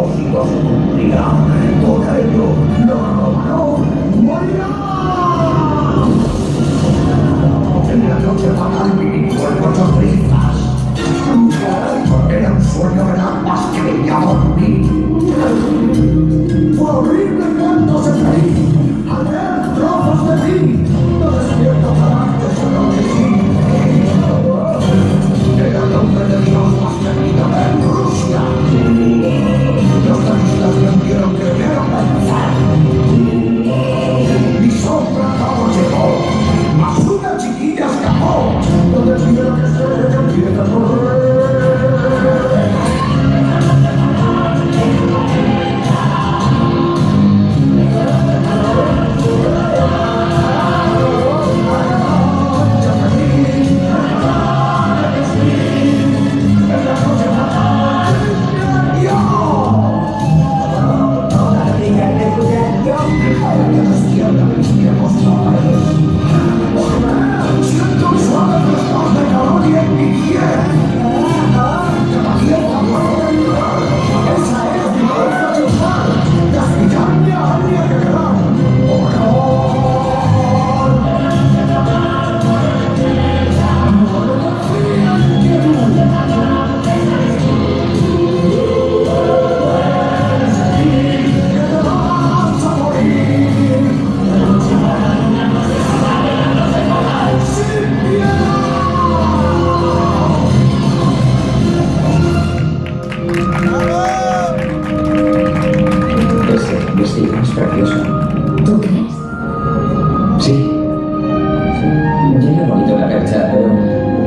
cosmicos cumplirá horrible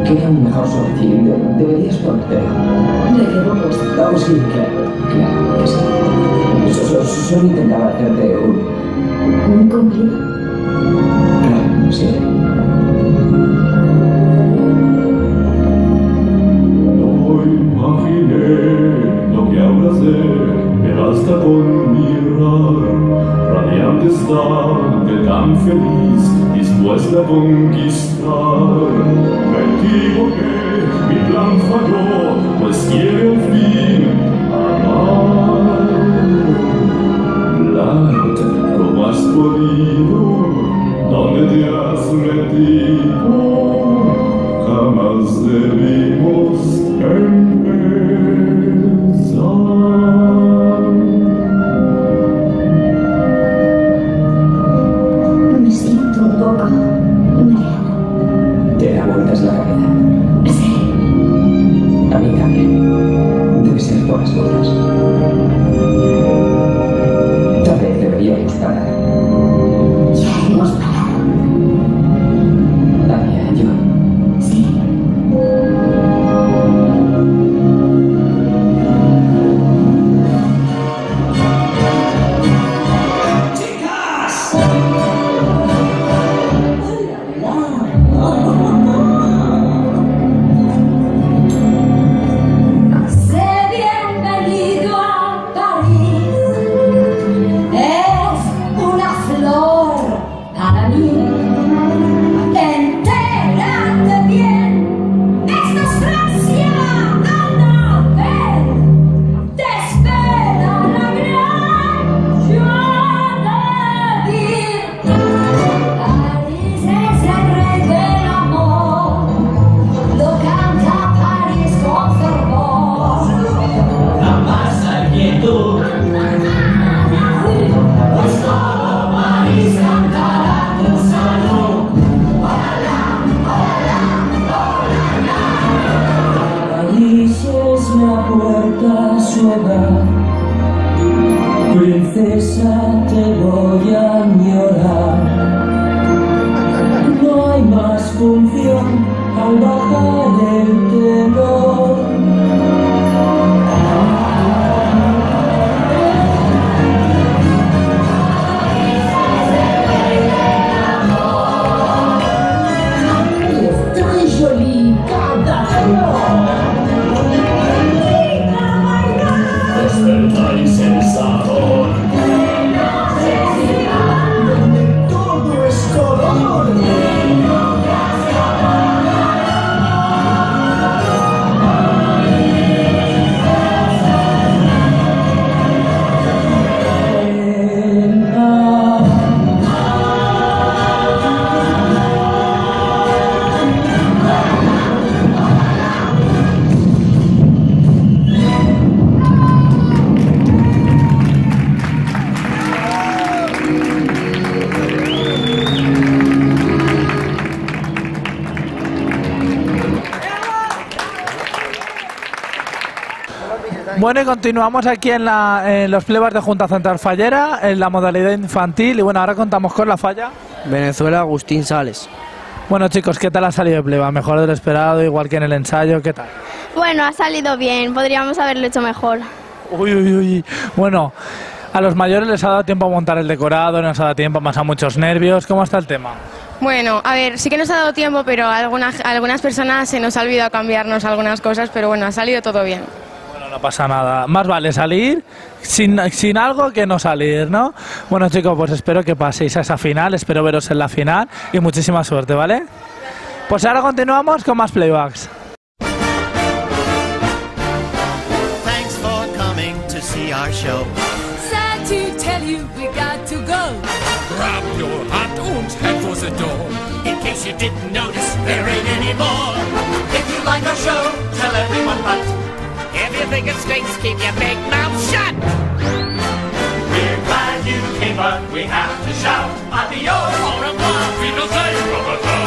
que era un mejor sobreciente. Deberías ponértelo. ¿De qué vamos? Oh, sí, claro. Claro que sí. Solo, solo intentaba hacerte un... ¿Un cumplido? Claro, sí. No imaginé lo que ahora sé, me basta con mirar. Radiante tan feliz, dispuesta a conquistar. equivoqué, mi plan falló, pues quiere al fin amar. Planta, como has podido, donde te has metido, jamás debimos. Vueltas la cabeza. Sí. A mí también. Debe ser por las cosas. Princesa, te voy a añorar. Bueno, y continuamos aquí en, la- en los plebas de Junta Central Fallera, en la modalidad infantil. Y bueno, ahora contamos con la falla. Venezuela, Agustín Sales. Bueno, chicos, ¿qué tal ha salido el pleba? ¿Mejor de lo esperado, igual que en el ensayo? ¿Qué tal? Bueno, ha salido bien, podríamos haberlo hecho mejor. Uy, uy, uy. Bueno, a los mayores les ha dado tiempo a montar el decorado, no nos ha dado tiempo, más a muchos nervios. ¿Cómo está el tema? Bueno, a ver, sí que nos ha dado tiempo, pero a algunas, a algunas personas se nos ha olvidado cambiarnos algunas cosas, pero bueno, ha salido todo bien. Pasa nada. Más vale salir sin, sin algo que no salir, ¿no? Bueno, chicos, pues espero que paséis a esa final, espero veros en la final y muchísima suerte, ¿vale? Pues ahora continuamos con más playbacks. Thanks for coming to see our show. Sad to tell you we got to go. Grab your hat and head for the door. In case you didn't notice, there ain't any more. If you like our show, tell everyone but. If you think it stinks, keep your big mouth shut. We're glad you came, but we have to shout. Adios, au revoir, we don't say,